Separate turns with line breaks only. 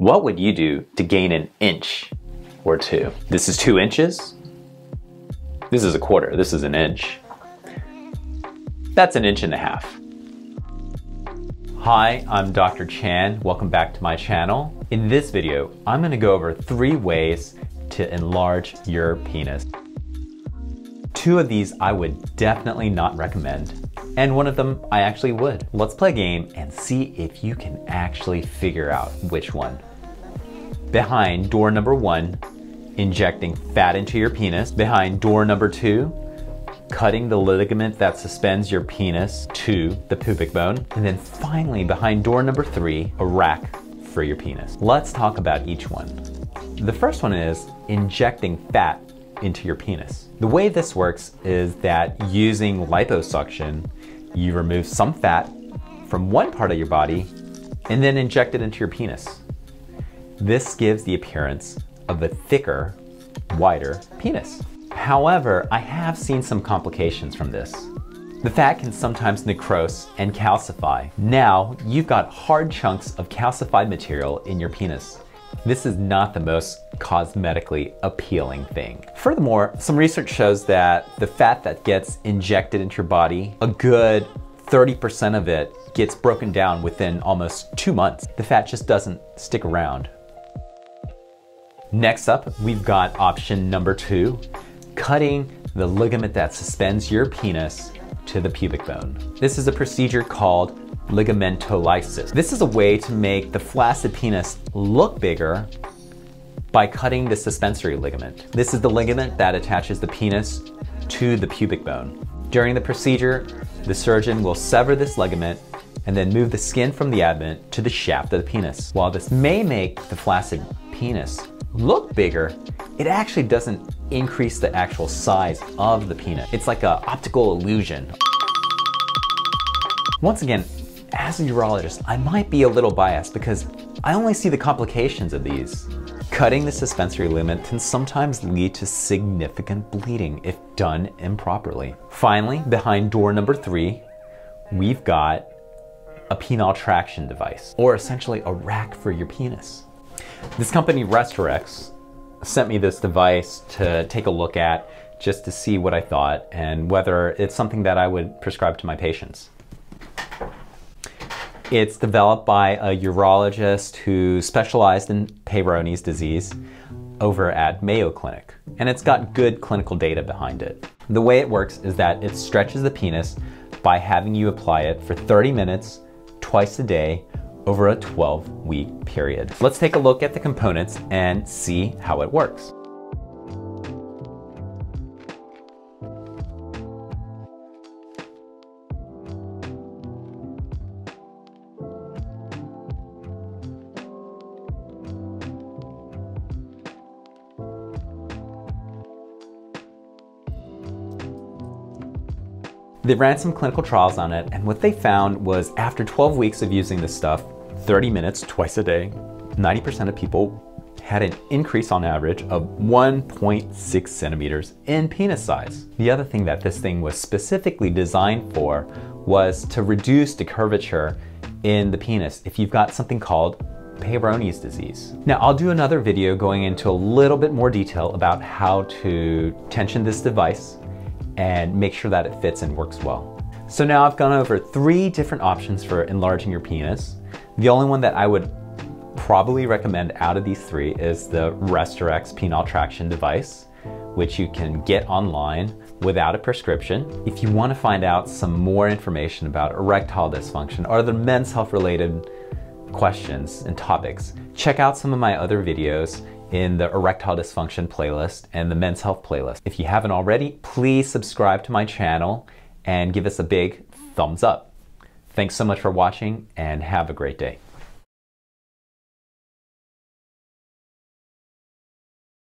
What would you do to gain an inch or two? This is two inches. This is a quarter. This is an inch. That's an inch and a half. Hi, I'm Dr. Chan. Welcome back to my channel. In this video, I'm gonna go over three ways to enlarge your penis. Two of these I would definitely not recommend, and one of them I actually would. Let's play a game and see if you can actually figure out which one. Behind door number one, injecting fat into your penis. Behind door number two, cutting the ligament that suspends your penis to the pubic bone. And then finally, behind door number three, a rack for your penis. Let's talk about each one. The first one is injecting fat into your penis. The way this works is that using liposuction, you remove some fat from one part of your body and then inject it into your penis. This gives the appearance of a thicker, wider penis. However, I have seen some complications from this. The fat can sometimes necrose and calcify. Now, you've got hard chunks of calcified material in your penis. This is not the most cosmetically appealing thing. Furthermore, some research shows that the fat that gets injected into your body, a good 30% of it gets broken down within almost two months. The fat just doesn't stick around. Next up, we've got option number two, cutting the ligament that suspends your penis to the pubic bone. This is a procedure called ligamentolysis. This is a way to make the flaccid penis look bigger by cutting the suspensory ligament. This is the ligament that attaches the penis to the pubic bone. During the procedure, the surgeon will sever this ligament and then move the skin from the abdomen to the shaft of the penis. While this may make the flaccid penis look bigger, it actually doesn't increase the actual size of the penis. It's like an optical illusion. Once again, as a urologist, I might be a little biased because I only see the complications of these. Cutting the suspensory ligament can sometimes lead to significant bleeding if done improperly. Finally, behind door number three, we've got a penile traction device, or essentially a rack for your penis. This company, Restorex, sent me this device to take a look at just to see what I thought and whether it's something that I would prescribe to my patients. It's developed by a urologist who specialized in Peyronie's disease over at Mayo Clinic, and it's got good clinical data behind it. The way it works is that it stretches the penis by having you apply it for 30 minutes twice a day over a 12 week period. Let's take a look at the components and see how it works. They ran some clinical trials on it, and what they found was after 12 weeks of using this stuff, 30 minutes twice a day, 90% of people had an increase on average of 1.6 centimeters in penis size. The other thing that this thing was specifically designed for was to reduce the curvature in the penis if you've got something called Peyronie's disease. Now I'll do another video going into a little bit more detail about how to tension this device and make sure that it fits and works well. So now I've gone over three different options for enlarging your penis. The only one that I would probably recommend out of these three is the Restorex penile traction device, which you can get online without a prescription. If you want to find out some more information about erectile dysfunction or the men's health related questions and topics, check out some of my other videos in the erectile dysfunction playlist and the men's health playlist. If you haven't already, please subscribe to my channel and give us a big thumbs up. Thanks so much for watching and have a great day.